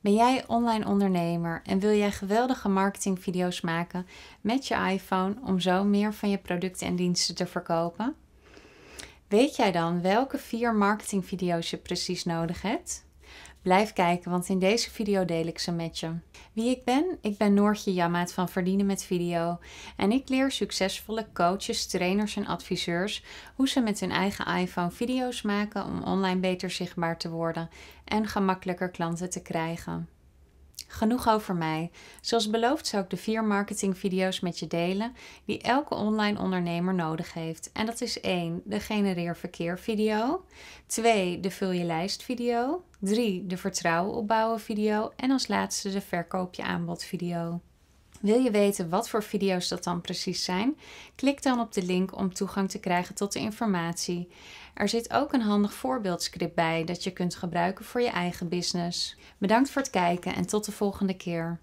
Ben jij online ondernemer en wil jij geweldige marketingvideo's maken met je iPhone om zo meer van je producten en diensten te verkopen? Weet jij dan welke vier marketingvideo's je precies nodig hebt? Blijf kijken, want in deze video deel ik ze met je. Wie ik ben? Ik ben Noortje Jammaat van Verdienen met Video. En ik leer succesvolle coaches, trainers en adviseurs hoe ze met hun eigen iPhone video's maken om online beter zichtbaar te worden en gemakkelijker klanten te krijgen. Genoeg over mij. Zoals beloofd zou ik de vier marketingvideo's met je delen die elke online ondernemer nodig heeft. En dat is 1. De genereer verkeer video. 2. De vul je lijst video. 3. De vertrouwen opbouwen video. En als laatste de verkoop je aanbod video. Wil je weten wat voor video's dat dan precies zijn? Klik dan op de link om toegang te krijgen tot de informatie. Er zit ook een handig voorbeeldscript bij dat je kunt gebruiken voor je eigen business. Bedankt voor het kijken en tot de volgende keer.